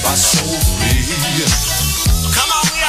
pra sofrer. Come on.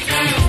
Thank you.